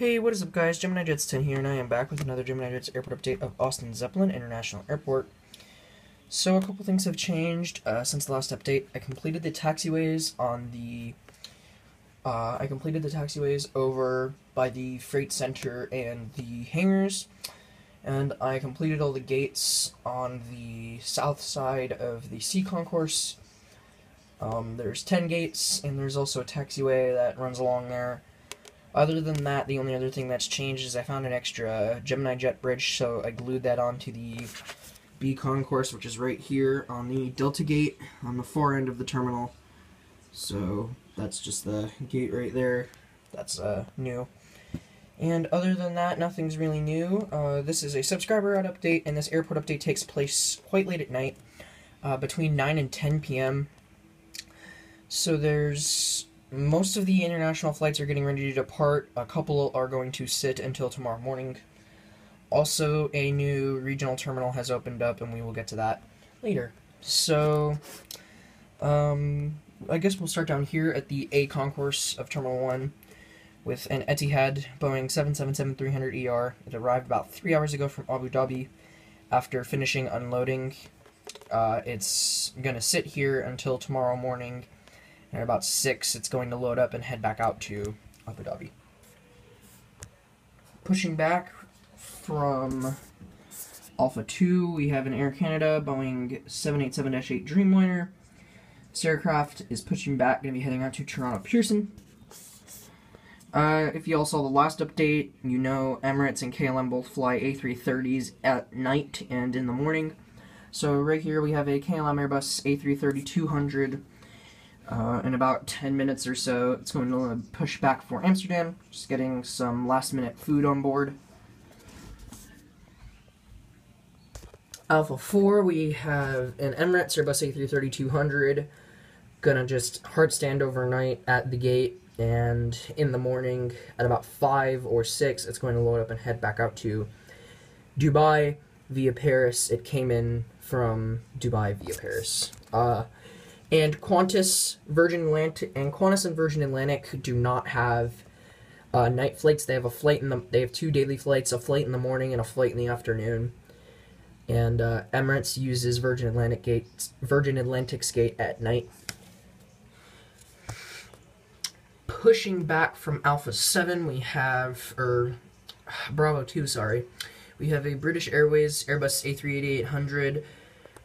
Hey, what is up guys? Gemini Jets 10 here, and I am back with another Gemini Jets airport update of Austin Zeppelin International Airport. So a couple things have changed uh, since the last update. I completed the taxiways on the... Uh, I completed the taxiways over by the freight center and the hangars, and I completed all the gates on the south side of the C concourse. Um, there's 10 gates, and there's also a taxiway that runs along there. Other than that, the only other thing that's changed is I found an extra Gemini jet bridge, so I glued that onto the B concourse, which is right here on the Delta gate on the far end of the terminal. So that's just the gate right there. That's uh, new. And other than that, nothing's really new. Uh, this is a subscriber route update, and this airport update takes place quite late at night, uh, between 9 and 10 p.m. So there's most of the international flights are getting ready to depart. A couple are going to sit until tomorrow morning. Also, a new regional terminal has opened up, and we will get to that later. So, um, I guess we'll start down here at the A concourse of Terminal 1 with an Etihad Boeing 777-300ER. It arrived about three hours ago from Abu Dhabi after finishing unloading. Uh, it's going to sit here until tomorrow morning at about 6, it's going to load up and head back out to Abu Dhabi. Pushing back from Alpha 2, we have an Air Canada Boeing 787-8 Dreamliner. This aircraft is pushing back, going to be heading out to Toronto Pearson. Uh, if you all saw the last update, you know Emirates and KLM both fly A330s at night and in the morning. So right here we have a KLM Airbus A330-200 uh, in about 10 minutes or so, it's going to push back for Amsterdam, just getting some last minute food on board. Alpha 4, we have an Emirates Airbus A330-200, gonna just hard stand overnight at the gate, and in the morning, at about 5 or 6, it's going to load up and head back out to Dubai via Paris. It came in from Dubai via Paris. Uh, and Qantas, Virgin Atlantic, and Qantas and Virgin Atlantic do not have uh, night flights. They have a flight in the. They have two daily flights: a flight in the morning and a flight in the afternoon. And uh, Emirates uses Virgin Atlantic gate, Virgin Atlantic's gate at night. Pushing back from Alpha Seven, we have or Bravo Two. Sorry, we have a British Airways Airbus A380-800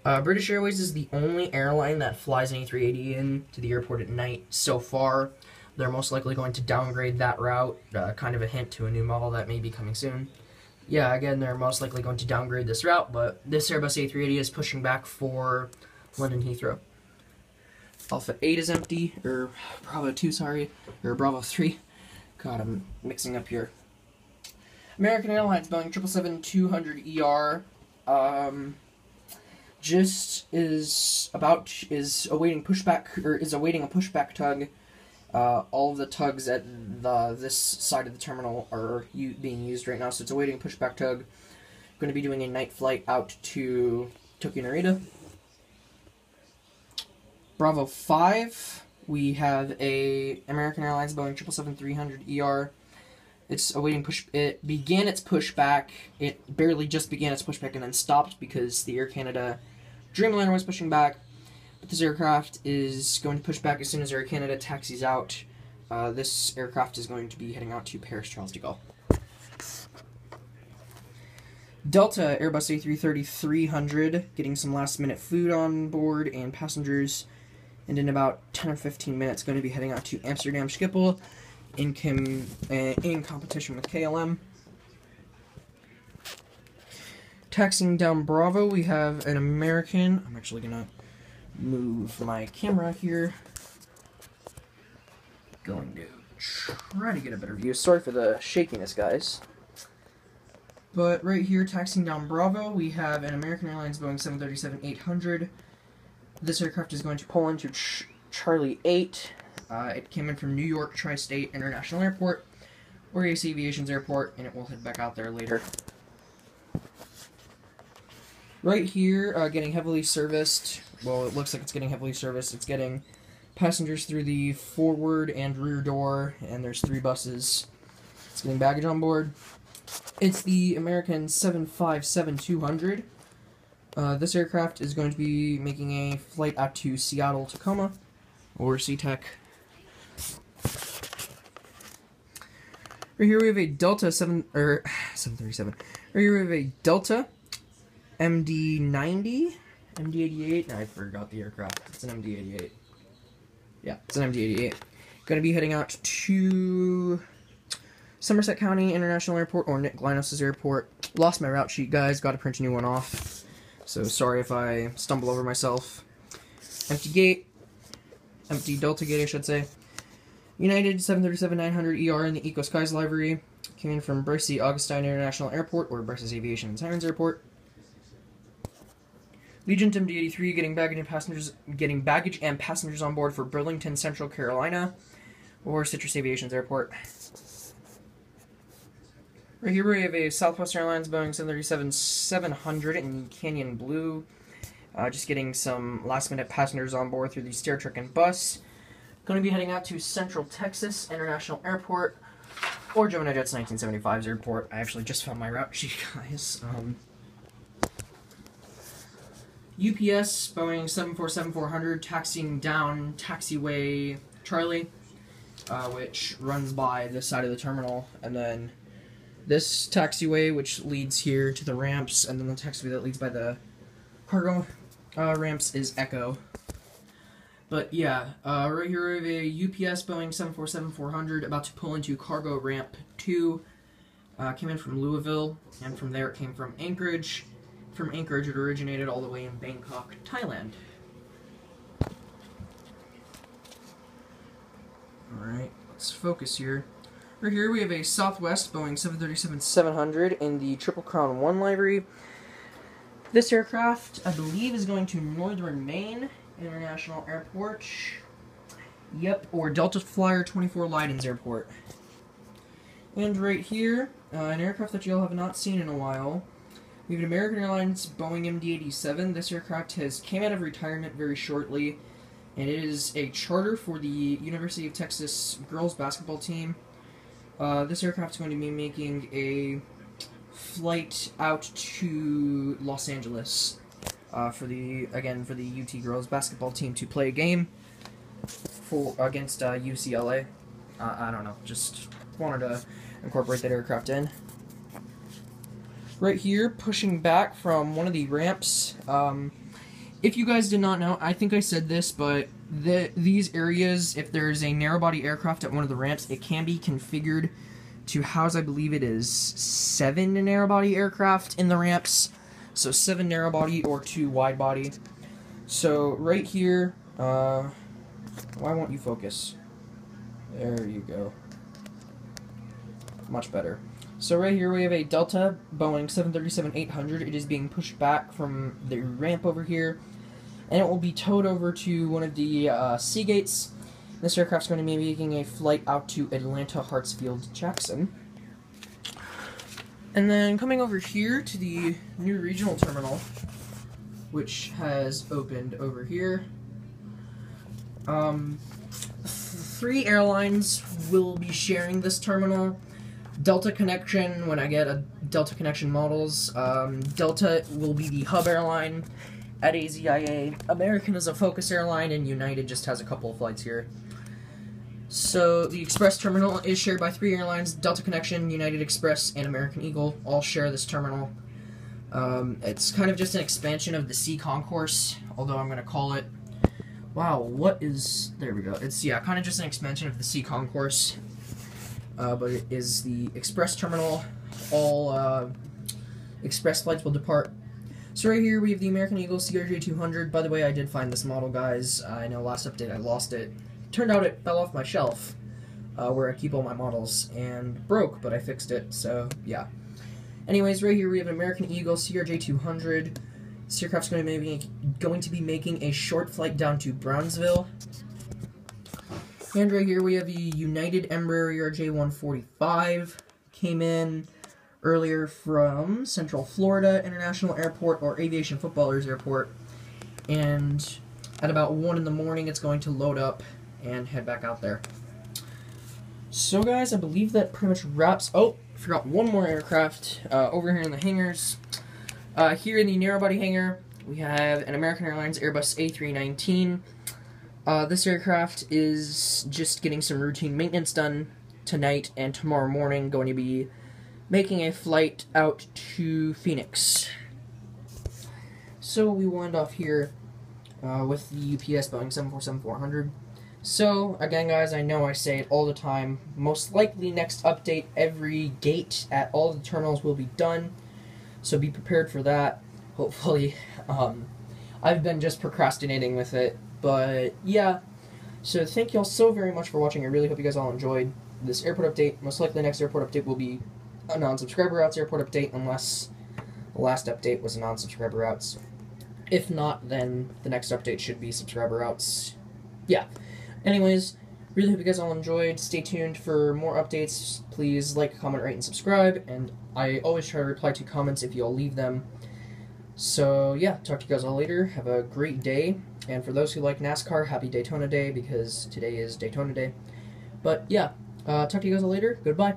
uh, British Airways is the only airline that flies an A380 in to the airport at night so far. They're most likely going to downgrade that route, uh, kind of a hint to a new model that may be coming soon. Yeah, again, they're most likely going to downgrade this route, but this Airbus A380 is pushing back for London Heathrow. Alpha 8 is empty, or Bravo 2, sorry, or Bravo 3. God, I'm mixing up here. American Airlines Boeing 777-200ER. Um, just is about is awaiting pushback or is awaiting a pushback tug. Uh, all of the tugs at the this side of the terminal are being used right now, so it's awaiting a pushback tug. going to be doing a night flight out to Tokyo Narita. Bravo five. We have a American Airlines Boeing 777-300 ER. It's awaiting push. It began its pushback. It barely just began its pushback and then stopped because the Air Canada Dreamliner was pushing back, but this aircraft is going to push back as soon as Air Canada taxis out. Uh, this aircraft is going to be heading out to Paris Charles de Gaulle. Delta Airbus A330-300 getting some last minute food on board and passengers and in about 10 or 15 minutes going to be heading out to Amsterdam Schiphol in, com uh, in competition with KLM. Taxing down Bravo, we have an American. I'm actually gonna move my camera here. Going to try to get a better view. Sorry for the shakiness, guys. But right here, taxing down Bravo, we have an American Airlines Boeing 737-800. This aircraft is going to pull into Ch Charlie 8. Uh, it came in from New York Tri-State International Airport, or Ace Aviation's airport, and it will head back out there later. Right here, uh, getting heavily serviced. Well, it looks like it's getting heavily serviced. It's getting passengers through the forward and rear door, and there's three buses. It's getting baggage on board. It's the American 757-200. Uh, this aircraft is going to be making a flight out to Seattle, Tacoma, or SeaTac. Right here we have a Delta 7, or 737. Right here we have a Delta MD-90, MD-88, I forgot the aircraft, it's an MD-88. Yeah, it's an MD-88. Going to be heading out to Somerset County International Airport or Nick Linos' airport. Lost my route sheet, guys. Got to print a new one off. So sorry if I stumble over myself. Empty gate. Empty Delta gate, I should say. United 737-900 ER in the Eco Skies livery. Came in from Bracey Augustine International Airport or Bryce's Aviation and Sirens Airport. Allegiant MD-83 getting baggage and passengers getting baggage and passengers on board for Burlington, Central Carolina, or Citrus Aviation's airport. Right here we have a Southwest Airlines Boeing 737-700 in Canyon Blue. Uh, just getting some last-minute passengers on board through the stair truck and bus. Going to be heading out to Central Texas International Airport or Gemini Jets 1975's airport. I actually just found my route sheet, guys. Um, UPS Boeing 747-400 taxiing down taxiway Charlie, uh, which runs by the side of the terminal, and then this taxiway which leads here to the ramps, and then the taxiway that leads by the cargo uh, ramps is Echo. But yeah, uh, right here we have a UPS Boeing 747-400 about to pull into cargo ramp 2. Uh, came in from Louisville, and from there it came from Anchorage from Anchorage, it originated all the way in Bangkok, Thailand. Alright, let's focus here. Right here we have a Southwest Boeing 737-700 in the Triple Crown 1 livery. This aircraft, I believe, is going to Northern Maine International Airport. Yep, or Delta Flyer 24 Leidens Airport. And right here, uh, an aircraft that y'all have not seen in a while, we have an American Airlines Boeing MD-87. This aircraft has came out of retirement very shortly, and it is a charter for the University of Texas girls basketball team. Uh, this aircraft is going to be making a flight out to Los Angeles uh, for the again for the UT girls basketball team to play a game for against uh, UCLA. Uh, I don't know, just wanted to incorporate that aircraft in right here, pushing back from one of the ramps. Um, if you guys did not know, I think I said this, but the, these areas, if there's a narrow-body aircraft at one of the ramps, it can be configured to house, I believe it is, seven narrow-body aircraft in the ramps. So seven narrow-body or two wide-body. So right here, uh, why won't you focus? There you go. Much better. So right here we have a Delta Boeing 737-800. It is being pushed back from the ramp over here, and it will be towed over to one of the uh, C gates. This aircraft is going to be making a flight out to Atlanta Hartsfield Jackson. And then coming over here to the new regional terminal, which has opened over here. Um, three airlines will be sharing this terminal. Delta Connection, when I get a Delta Connection models, um, Delta will be the hub airline at AZIA. American is a focus airline, and United just has a couple of flights here. So the Express terminal is shared by three airlines: Delta Connection, United Express, and American Eagle. All share this terminal. Um, it's kind of just an expansion of the C concourse, although I'm going to call it. Wow, what is. There we go. It's, yeah, kind of just an expansion of the C concourse uh, but it is the express terminal. All uh, express flights will depart. So right here we have the American Eagle CRJ200. By the way, I did find this model, guys. I know last update I lost it. Turned out it fell off my shelf, uh, where I keep all my models, and broke, but I fixed it, so yeah. Anyways, right here we have an American Eagle CRJ200. This aircraft's going to be going to be making a short flight down to Brownsville. And right here we have the United Embraer J145. Came in earlier from Central Florida International Airport or Aviation Footballers Airport. And at about 1 in the morning it's going to load up and head back out there. So, guys, I believe that pretty much wraps. Oh, forgot one more aircraft uh, over here in the hangars. Uh, here in the narrow body hangar, we have an American Airlines Airbus A319. Uh, this aircraft is just getting some routine maintenance done tonight and tomorrow morning. Going to be making a flight out to Phoenix. So we wind off here uh, with the UPS Boeing 747-400. So, again, guys, I know I say it all the time. Most likely, next update, every gate at all the terminals will be done. So be prepared for that. Hopefully, um, I've been just procrastinating with it, but yeah. So thank you all so very much for watching. I really hope you guys all enjoyed this airport update. Most likely, next airport update will be a non-subscriber routes airport update, unless the last update was a non-subscriber routes. If not, then the next update should be subscriber routes. Yeah. Anyways, really hope you guys all enjoyed. Stay tuned for more updates. Please like, comment, rate, and subscribe. And I always try to reply to comments if you all leave them. So yeah, talk to you guys all later. Have a great day. And for those who like NASCAR, happy Daytona Day because today is Daytona Day. But yeah, uh, talk to you guys all later. Goodbye.